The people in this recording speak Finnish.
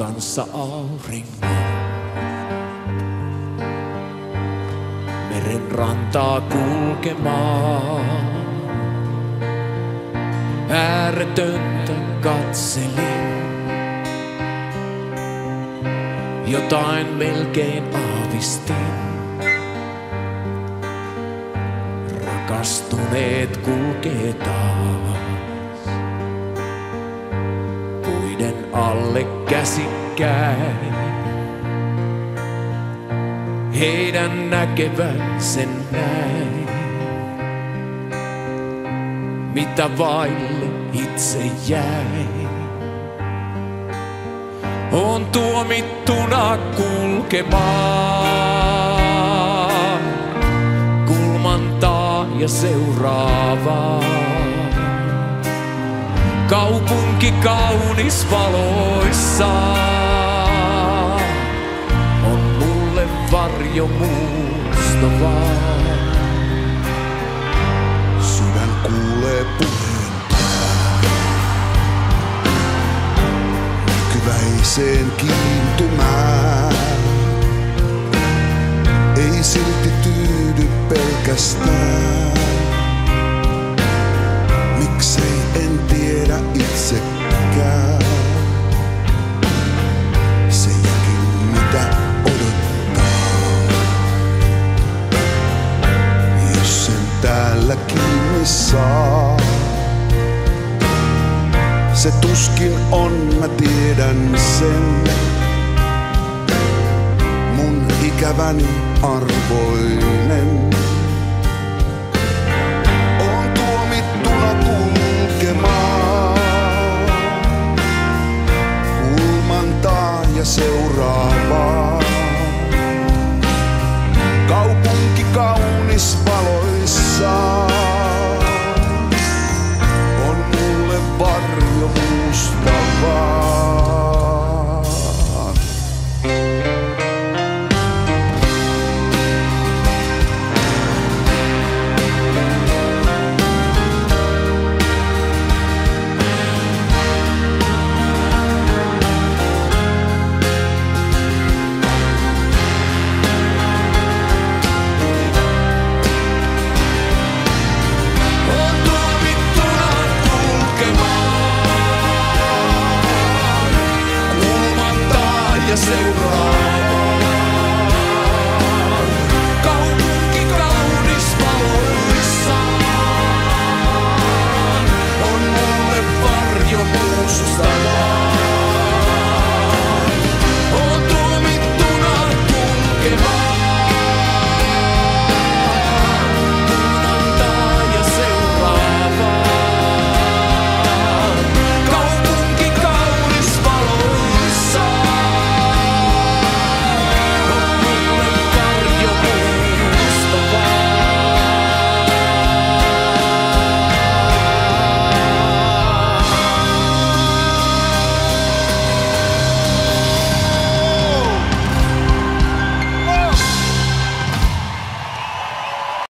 kanssa auringon. Meren rantaa kulkemaan. Ääretöntä katselin. Jotain melkein aavistin. Rakastuneet kulkee alle käsikkäin. Heidän näkevän sen näin. Mitä vaille itse jäi. On tuomittuna kulkemaan kulmantaa ja seuraavaa. Kaupunki kaunis valoissa on mulle varjo muustavaa. Sydän kuulee puheen Kyväiseen kiintymään. Ei silti tyydy pelkästään. vielä kiinni saa. Se tuskin on, mä tiedän sen. Mun ikäväni arvoinen. On tuomittuna kulkemaan. Kulmantaa ja seuraavaa. Kaupunki kaunis vaan.